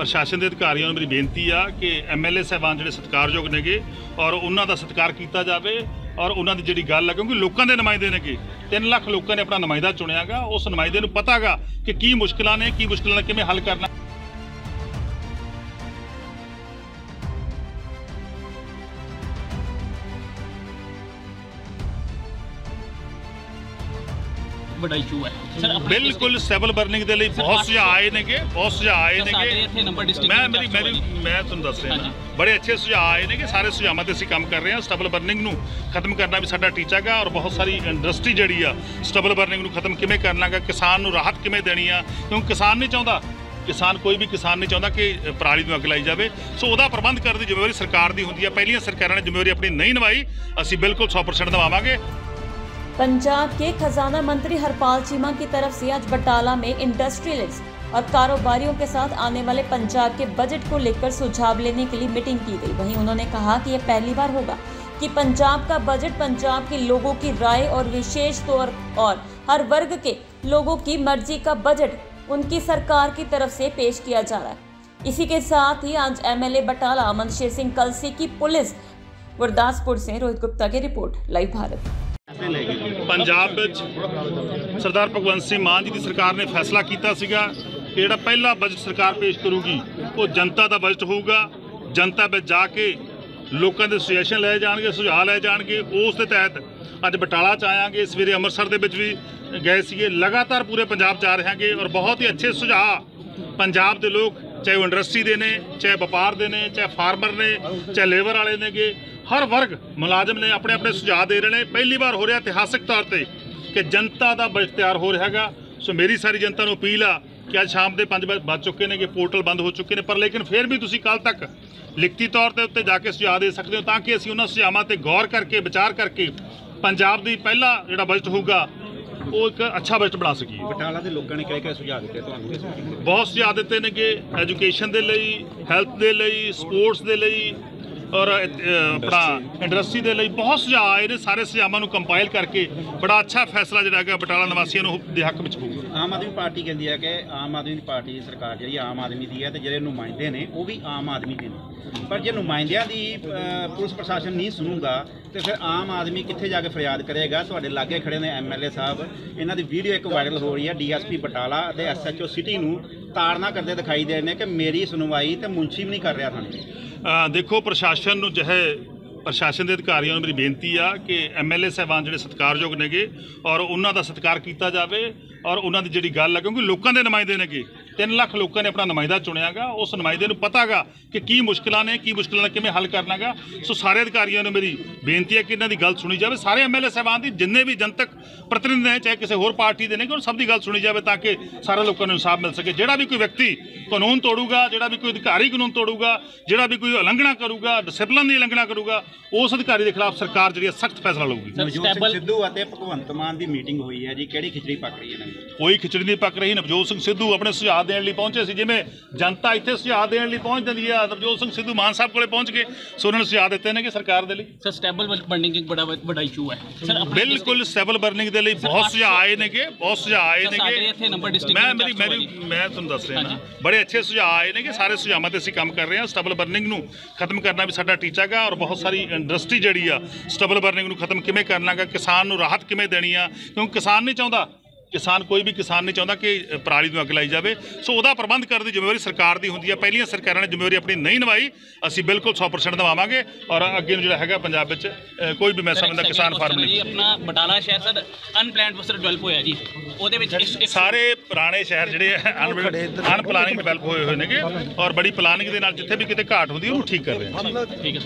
ਪ੍ਰਸ਼ਾਸਨ ਦੇ ਅਧਿਕਾਰੀਆਂ ਨੂੰ ਮੇਰੀ ਬੇਨਤੀ ਆ ਕਿ ਐਮਐਲਏ ਸਾਹਿਬਾਨ ਜਿਹੜੇ ਸਤਿਕਾਰਯੋਗ ਨੇਗੇ ਔਰ ਉਹਨਾਂ ਦਾ ਸਤਿਕਾਰ ਕੀਤਾ ਜਾਵੇ ਔਰ ਉਹਨਾਂ ਦੀ ਜਿਹੜੀ ਗੱਲ ਹੈ ਕਿਉਂਕਿ ਲੋਕਾਂ ਦੇ ਨੁਮਾਇੰਦੇ ਨੇਗੇ। 3 ਲੱਖ ਲੋਕਾਂ ਨੇ ਆਪਣਾ ਨੁਮਾਇੰਦਾ ਚੁਣਿਆਗਾ ਉਸ ਨੁਮਾਇੰਦੇ ਨੂੰ ਪਤਾਗਾ ਕਿ ਕੀ ਮੁਸ਼ਕਲਾਂ ਨੇ, ਕੀ ਮੁਸ਼ਕਲਾਂ ਦਾ ਕਿਵੇਂ ਹੱਲ ਕਰਨਾ। ਵੱਡਾ ਇਸ਼ੂ ਹੈ। ਸਰ ਆਪਣੇ ਬਿਲਕੁਲ ਸਟੇਬਲ ਬਰਨਿੰਗ ਦੇ ਲਈ ਬਹੁਤ ਸੁਝਾਅ ਆਏ ਨੇਗੇ ਬਹੁਤ ਸੁਝਾਅ ਆਏ ਸਾਡੇ ਨੇਗੇ। ਇੱਥੇ ਨੰਬਰ ਡਿਸਟ੍ਰਿਕਟ ਮੈਂ ਮੇਰੀ ਮੇਰੀ ਮੈਂ ਤੁਹਾਨੂੰ ਦੱਸ ਰਿਹਾ। ਬੜੇ ਅੱਛੇ ਸੁਝਾਅ ਆਏ ਨੇ ਕਿ ਸਾਰੇ ਸੁਝਾਵਾਂ ਤੇ ਅਸੀਂ ਕੰਮ ਕਰ ਰਹੇ ਹਾਂ। ਸਟੇਬਲ ਬਰਨਿੰਗ ਨੂੰ ਖਤਮ ਕਰਨਾ ਵੀ ਸਾਡਾ ਟੀਚਾ ਹੈਗਾ ਔਰ ਬਹੁਤ ਸਾਰੀ ਇੰਡਸਟਰੀ ਜਿਹੜੀ ਆ ਸਟੇਬਲ ਬਰਨਿੰਗ ਨੂੰ ਖਤਮ ਕਿਵੇਂ ਕਰਨਾਗਾ ਕਿਸਾਨ ਨੂੰ ਰਾਹਤ ਕਿਵੇਂ ਦੇਣੀ ਆ? ਕਿਉਂਕਿ ਕਿਸਾਨ ਨਹੀਂ ਚਾਹੁੰਦਾ। ਕਿਸਾਨ ਕੋਈ ਵੀ ਕਿਸਾਨ ਨਹੀਂ ਚਾਹੁੰਦਾ ਕਿ ਪਰਾਲੀ ਨੂੰ ਅੱਗ ਲਾਈ ਜਾਵੇ। ਸੋ ਉਹਦਾ ਪ੍ਰਬੰਧ ਕਰਨ ਦੀ ਜ਼ਿੰਮੇਵਾਰੀ ਸਰਕਾਰ ਦੀ ਹੁੰਦੀ ਆ। ਪਹਿਲੀਆਂ ਸਰਕਾਰਾਂ ਨੇ ਜ਼ਿੰਮੇਵਾਰੀ ਆਪਣੀ ਨਹੀਂ ਨਿਭਾਈ। ਅਸੀਂ ਬਿਲਕੁਲ 100% ਨਿਭਾਵਾਂਗੇ। पंजाब के खजाना मंत्री हरपाल चीमा की तरफ़ से आज बटाला में इंडस्ट्रियलिस्ट और कारोबारियों के साथ आने वाले पंजाब के बजट को लेकर सुझाव लेने के लिए मीटिंग की गई। वहीं उन्होंने कहा कि यह पहली बार होगा कि पंजाब का बजट पंजाब के लोगों की राय और विशेष तौर और हर वर्ग के लोगों की मर्ज़ी का बजट उनकी सरकार की तरफ़ से पेश किया जा रहा है। इसी के साथ ही आज एमएलए बटाला अमन शेर सिंह कलसी की पुलिस, गुरदासपुर से रोहित गुप्ता की रिपोर्ट, लाइव भारत। ਪੰਜਾਬ ਵਿੱਚ ਸਰਦਾਰ ਭਗਵੰਤ ਸਿੰਘ ਮਾਨ ਜੀ ਦੀ ਸਰਕਾਰ ਨੇ ਫੈਸਲਾ ਕੀਤਾ ਸੀਗਾ ਕਿ ਜਿਹੜਾ ਪਹਿਲਾ ਬਜਟ ਸਰਕਾਰ ਪੇਸ਼ ਕਰੂਗੀ, ਉਹ ਜਨਤਾ ਦਾ ਬਜਟ ਹੋਊਗਾ। ਜਨਤਾ ਵਿੱਚ ਜਾ ਕੇ ਲੋਕਾਂ ਦੇ ਸੁਜੈਸ਼ਨ ਲਏ ਜਾਣਗੇ, ਸੁਝਾਅ ਲਏ ਜਾਣਗੇ। ਉਸ ਦੇ ਤਹਿਤ ਅੱਜ ਬਟਾਲਾ ਚ ਆਵਾਂਗੇ ਸਵੇਰੇ ਅੰਮ੍ਰਿਤਸਰ ਦੇ ਵਿੱਚ ਵੀ ਗਏ ਸੀਗੇ। ਲਗਾਤਾਰ ਪੂਰੇ ਪੰਜਾਬ 'ਚ ਆ ਰਹੇ ਹਾਂਗੇ ਔਰ ਬਹੁਤ ਹੀ ਅੱਛੇ ਸੁਝਾਅ ਪੰਜਾਬ ਦੇ ਲੋਕ ਚਾਹੇ ਉਹ ਇੰਡਸਟਰੀ ਦੇ ਨੇ, ਚਾਹੇ ਵਪਾਰ ਦੇ ਨੇ, ਚਾਹੇ ਫਾਰਮਰ ਨੇ, ਚਾਹੇ ਲੇਬਰ ਵਾਲੇ ਨੇਗੇ ਹਰ ਵਰਗ ਮੁਲਾਜ਼ਮ ਨੇ ਆਪਣੇ ਆਪਣੇ ਸੁਝਾਅ ਦੇ ਰਹੇ ਨੇ। ਪਹਿਲੀ ਵਾਰ ਹੋ ਰਿਹਾ ਇਤਿਹਾਸਿਕ ਤੌਰ ਤੇ ਕਿ ਜਨਤਾ ਦਾ ਬਜਟ ਤਿਆਰ ਹੋ ਰਿਹਾ ਹੈਗਾ। ਸੋ ਮੇਰੀ ਸਾਰੀ ਜਨਤਾ ਨੂੰ ਅਪੀਲ ਆ ਕਿ ਅੱਜ ਸ਼ਾਮ ਦੇ 5 ਵਜੇ ਵੱਜ ਚੁੱਕੇ ਨੇ ਕਿ ਪੋਰਟਲ ਬੰਦ ਹੋ ਚੁੱਕੇ ਨੇ। ਪਰ ਲੇਕਿਨ ਫਿਰ ਵੀ ਤੁਸੀਂ ਕੱਲ ਤੱਕ ਲਿਖਤੀ ਤੌਰ ਤੇ ਉੱਤੇ ਜਾ ਕੇ ਸੁਝਾਅ ਦੇ ਸਕਦੇ ਹੋ ਤਾਂ ਕਿ ਅਸੀਂ ਉਹਨਾਂ ਸੁਝਾਵਾਂ ਤੇ ਗੌਰ ਕਰਕੇ, ਵਿਚਾਰ ਕਰਕੇ ਪੰਜਾਬ ਦੀ ਪਹਿਲਾ ਜਿਹੜਾ ਬਜਟ ਹੋਊਗਾ ਉਹ ਇੱਕ ਅੱਛਾ ਬਜਟ ਬਣਾ ਸਕੀਏ ਬਟਾਲਾ ਦੇ ਲੋਕਾਂ ਨੇ ਕਿਹੜੇ ਕਿਹੜੇ ਸੁਝਾਅ ਦਿੱਤੇ? ਤੁਹਾਨੂੰ ਬਹੁਤ ਸੁਝਾਅ ਦਿੱਤੇ ਨੇ ਕਿ ਐਜੂਕੇਸ਼ਨ ਦੇ ਲਈ ਹੈਲਥ ਦੇ ਲਈ ਸਪੋਰਟਸ ਦੇ ਲਈ ਔਰ ਆਪਣਾ ਇੰਡਸਟਰੀ ਦੇ ਲਈ ਬਹੁਤ ਸੁਝਾਅ ਆਏ ਨੇ, ਸਾਰੇ ਸੁਝਾਵਾਂ ਨੂੰ ਕੰਪਾਈਲ ਕਰਕੇ ਬੜਾ ਅੱਛਾ ਫੈਸਲਾ ਜਿਹੜਾ ਹੈਗਾ ਬਟਾਲਾ ਨਿਵਾਸੀਆਂ ਨੂੰ ਦੇ ਹੱਕ ਵਿੱਚ ਹੋਊਗਾ। ਆਮ ਆਦਮੀ ਪਾਰਟੀ ਕਹਿੰਦੀ ਹੈ ਕਿ ਆਮ ਆਦਮੀ ਪਾਰਟੀ ਦੀ ਸਰਕਾਰ ਜਿਹੜੀ ਆਮ ਆਦਮੀ ਦੀ ਹੈ ਤੇ ਜਿਹੜੇ ਨੁਮਾਇੰਦੇ ਨੇ, ਉਹ ਵੀ ਆਮ ਆਦਮੀ ਦੇ ਨੇ। ਪਰ ਜੇ ਨੁਮਾਇੰਦਿਆਂ ਦੀ ਪੁਲਿਸ ਪ੍ਰਸ਼ਾਸਨ ਨਹੀਂ ਸੁਣੂਗਾ, ਤੇ ਫਿਰ ਆਮ ਆਦਮੀ ਕਿੱਥੇ ਜਾ ਕੇ ਫਰਿਆਦ ਕਰੇਗਾ? ਤੁਹਾਡੇ ਲਾਗੇ ਖੜੇ ਨੇ ਐਮਐਲਏ ਸਾਹਿਬ, ਇਹਨਾਂ ਦੀ ਵੀਡੀਓ ਇੱਕ ਵਾਇਰਲ ਹੋ ਰਹੀ ਹੈ ਡੀਐਸਪੀ ਬਟਾਲਾ ਅਤੇ ਐਸਐਚਓ ਸਿਟੀ ਨੂੰ। ਤਾੜਨਾ ਕਰਦੇ ਦਿਖਾਈ ਦੇ ਰਹੇ ਨੇ ਕਿ ਮੇਰੀ ਸੁਣਵਾਈ ਤੇ ਮੁਨਸ਼ੀ ਵੀ ਨਹੀਂ ਕਰ ਰਿਹਾ ਥਾਣੇ ਦੇਖੋ, ਪ੍ਰਸ਼ਾਸਨ ਨੂੰ ਜਿਹੇ ਪ੍ਰਸ਼ਾਸਨ ਦੇ ਅਧਿਕਾਰੀਆਂ ਨੂੰ ਮੇਰੀ ਬੇਨਤੀ ਆ ਕਿ ਐਮਐਲਏ ਸਾਹਿਬਾਨ ਜਿਹੜੇ ਸਤਿਕਾਰਯੋਗ ਨੇਗੇ ਔਰ ਉਹਨਾਂ ਦਾ ਸਤਿਕਾਰ ਕੀਤਾ ਜਾਵੇ ਔਰ ਉਹਨਾਂ ਦੀ ਜਿਹੜੀ ਗੱਲ ਆ, ਕਿਉਂਕਿ ਲੋਕਾਂ ਦੇ ਨੁਮਾਇੰਦੇ ਨੇਗੇ। 3 ਲੱਖ ਲੋਕਾਂ ਨੇ ਆਪਣਾ ਨੁਮਾਇੰਦਾ ਚੁਣਿਆਗਾ ਉਸ ਨੁਮਾਇੰਦੇ ਨੂੰ ਪਤਾਗਾ ਕਿ ਕੀ ਮੁਸ਼ਕਲਾਂ ਨੇ ਕੀ ਮੁਸ਼ਕਲਾਂ ਦਾ ਕਿਵੇਂ ਹੱਲ ਕਰਨਾਗਾ। ਸੋ ਸਾਰੇ ਅਧਿਕਾਰੀਆਂ ਨੂੰ ਮੇਰੀ ਬੇਨਤੀ ਹੈ ਕਿ ਇਹਨਾਂ ਦੀ ਗੱਲ ਸੁਣੀ ਜਾਵੇ। ਸਾਰੇ ਐਮਐਲਏ ਸਾਹਿਬਾਨ ਦੀ ਜਿੰਨੇ ਵੀ ਜਨਤਕ ਪ੍ਰਤੀਨਿਧ ਨੇ ਚਾਹੇ ਕਿਸੇ ਹੋਰ ਪਾਰਟੀ ਦੇ ਨੇ ਕਿ ਉਹ ਸਭ ਦੀ ਗੱਲ ਸੁਣੀ ਜਾਵੇ ਤਾਂ ਕਿ ਸਾਰੇ ਲੋਕਾਂ ਨੂੰ ਇਨਸਾਫ ਮਿਲ ਸਕੇ। ਜਿਹੜਾ ਵੀ ਕੋਈ ਵਿਅਕਤੀ ਕਾਨੂੰਨ ਤੋੜੂਗਾ ਜਿਹੜਾ ਵੀ ਕੋਈ ਅਧਿਕਾਰੀ ਕਾਨੂੰਨ ਤੋੜੂਗਾ ਜਿਹੜਾ ਵੀ ਕੋਈ ਉਲੰਘਣਾ ਕਰੂਗਾ ਡਿਸਪਲਿਨ ਦੀ ਉਲੰਘਣਾ ਕਰੂਗਾ ਉਸ ਅਧਿਕਾਰੀ ਦੇ ਖਿਲਾਫ ਸਰਕਾਰ ਜਿਹੜੀ ਸਖਤ ਫੈਸਲਾ ਲਊਗੀ। ਨਵਜੋਤ ਸਿੰਘ ਸਿੱਧੂ ਅਤੇ ਭਗਵੰਤ ਮਾਨ ਦੀ ਮੀਟਿੰਗ ਹੋਈ ਹੈ ਜੀ। ਕਿਹੜੀ ਖਿਚੜੀ ਪੱਕ ਰਹੀ ਹੈ ਕੋਈ ਖਿਚੜੀ ਨਹੀਂ ਪੱਕ ਰਹੀ। ਨਵਜੋਤ ਸਿੰਘ ਸਿੱਧੂ ਆਪਣੇ ਸੁਝਾਅ ਦੇਣ ਲਈ ਪਹੁੰਚੇ ਸੀ ਜਿਵੇਂ ਜਨਤਾ ਇੱਥੇ ਸੁਝਾਅ ਦੇਣ ਲਈ ਪਹੁੰਚ ਜਾਂਦੀ ਆ ਨਵਜੋਤ ਸਿੰਘ ਸਿੱਧੂ ਮਾਨ ਸਾਹਿਬ ਕੋਲੇ ਪਹੁੰਚ ਕੇ ਸੋ ਉਹਨਾਂ ਨੇ ਸੁਝਾਅ ਦਿੱਤੇ ਨੇ ਕਿ ਸਰਕਾਰ ਦੇ ਲਈ? ਸਰ ਸਟੇਬਲ ਬਰਨਿੰਗ ਇੱਕ ਬੜਾ ਵੱਡਾ ਇਸ਼ੂ ਹੈ। ਸਰ ਬਿਲਕੁਲ ਸਟੇਬਲ ਬਰਨਿੰਗ ਦੇ ਲਈ ਬਹੁਤ ਸੁਝਾਅ ਆਏ ਨੇਗੇ ਬਹੁਤ ਸੁਝਾਅ ਆਏ ਇੱਥੇ ਨੰਬਰ ਡਿਸਟ੍ਰਿਕਟ ਮੈਂ ਮੇਰੀ ਮੇਰੀ ਮੈਂ ਤੁਹਾਨੂੰ ਦੱਸ ਰਿਹਾ ਨਾ। ਬੜੇ ਅੱਛੇ ਸੁਝਾਅ ਆਏ ਨੇ ਕਿ ਸਾਰੇ ਸੁਝਾਵਾਂ ਤੇ ਅਸੀਂ ਕੰਮ ਕਰ ਰਹੇ ਹਾਂ। ਸਟੇਬਲ ਬਰਨਿੰਗ ਨੂੰ ਖਤਮ ਕਰਨਾ ਵੀ ਸਾਡਾ ਟੀਚਾ ਹੈਗਾ ਔਰ ਬਹੁਤ ਸਾਰੀ ਇੰਡਸਟਰੀ ਜਿਹੜੀ ਆ ਸਟੇਬਲ ਬਰਨਿੰਗ ਨੂੰ ਖਤਮ ਕਿਵੇਂ ਕਰਨਾਗਾ ਕਿਸਾਨ ਨੂੰ ਰਾਹਤ ਕਿਵੇਂ ਦੇਣੀ ਆ? ਕਿਉਂਕਿ ਕਿਸਾਨ ਨਹੀਂ ਚਾਹੁੰਦਾ ਕਿਸਾਨ ਕੋਈ ਵੀ ਕਿਸਾਨ ਨਹੀਂ ਚਾਹੁੰਦਾ ਕਿ ਪਰਾਲੀ ਨੂੰ ਅੱਗ ਲਾਈ ਜਾਵੇ। ਸੋ ਉਹਦਾ ਪ੍ਰਬੰਧ ਕਰਨ ਦੀ ਜ਼ਿੰਮੇਵਾਰੀ ਸਰਕਾਰ ਦੀ ਹੁੰਦੀ ਆ ਪਹਿਲੀਆਂ ਸਰਕਾਰਾਂ ਨੇ ਜ਼ਿੰਮੇਵਾਰੀ ਆਪਣੀ ਨਹੀਂ ਨਿਭਾਈ। ਅਸੀਂ ਬਿਲਕੁਲ 100% ਨਿਭਾਵਾਂਗੇ ਔਰ ਅੱਗੇ ਨੂੰ ਜਿਹੜਾ ਹੈਗਾ ਪੰਜਾਬ ਵਿੱਚ ਕੋਈ ਵੀ ਮੈਂ ਸਮਝਦਾ ਕਿਸਾਨ ਫਾਰਮ ਜੀ ਨਹੀਂ ਆਪਣਾ ਬਟਾਲਾ ਸ਼ਹਿਰ ਸਰ ਅਨਪਲੈਨਡ ਵਸਰ ਡਿਵੈਲਪ ਹੋਇਆ ਜੀ। ਉਹਦੇ ਵਿੱਚ ਸਾਰੇ ਪੁਰਾਣੇ ਸ਼ਹਿਰ ਜਿਹੜੇ ਅਨ ਪਲਾਨਿੰਗ ਡਿਵੈਲਪ ਹੋਏ ਹੋਏ ਨੇਗੇ ਔਰ ਬੜੀ ਪਲਾਨਿੰਗ ਦੇ ਨਾਲ ਜਿੱਥੇ ਵੀ ਕਿਤੇ ਘਾਟ ਹੁੰਦੀ ਹੈ ਉਹਨੂੰ ਠੀਕ ਕਰ ਰਹੇ ਹਾਂ ਠੀਕ ਹੈ